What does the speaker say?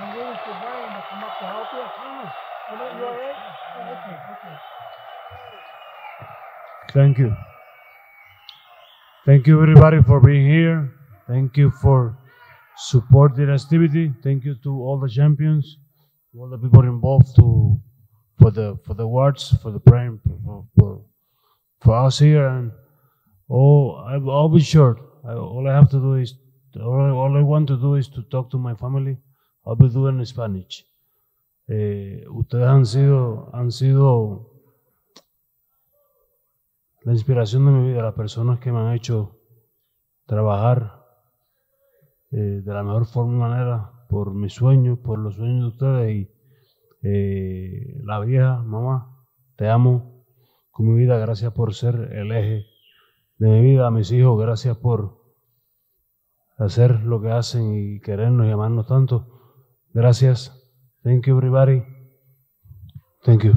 I'm waiting for Brian to come up to help you. Oh, no, you all right? Oh, okay, okay. Thank you. Thank you everybody for being here. Thank you for supporting the activity. Thank you to all the champions, all the people involved to for the for the awards, for the prime, for, for, for us here. And oh, I'll be short. I, all I have to do is all I, all I want to do is to talk to my family. Be doing Spanish. Eh, ustedes han sido han sido la inspiración de mi vida, las personas que me han hecho trabajar eh, de la mejor forma y manera por mis sueños, por los sueños de ustedes y eh, la vieja, mamá, te amo con mi vida, gracias por ser el eje de mi vida, a mis hijos, gracias por hacer lo que hacen y querernos y amarnos tanto. Gracias. Thank you everybody. Thank you.